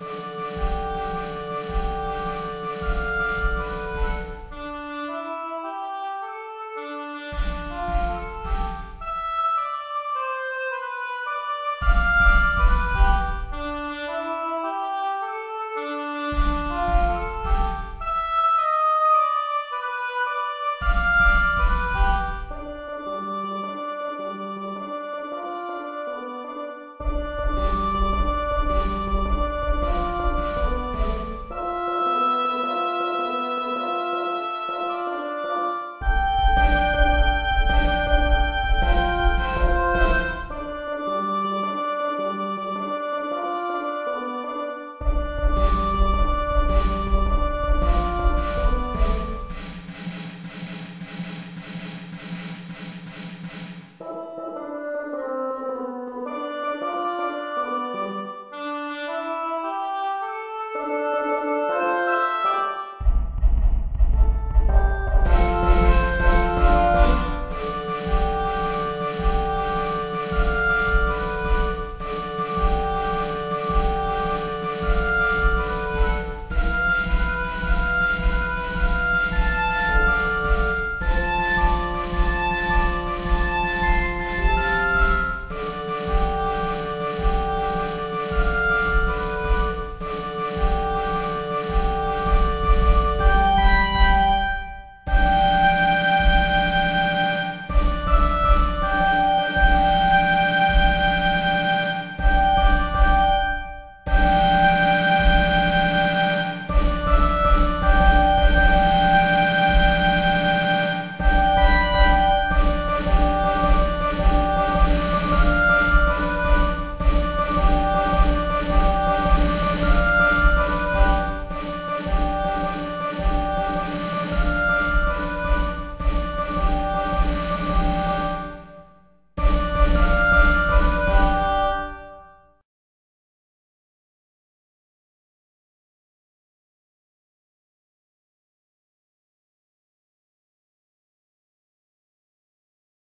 you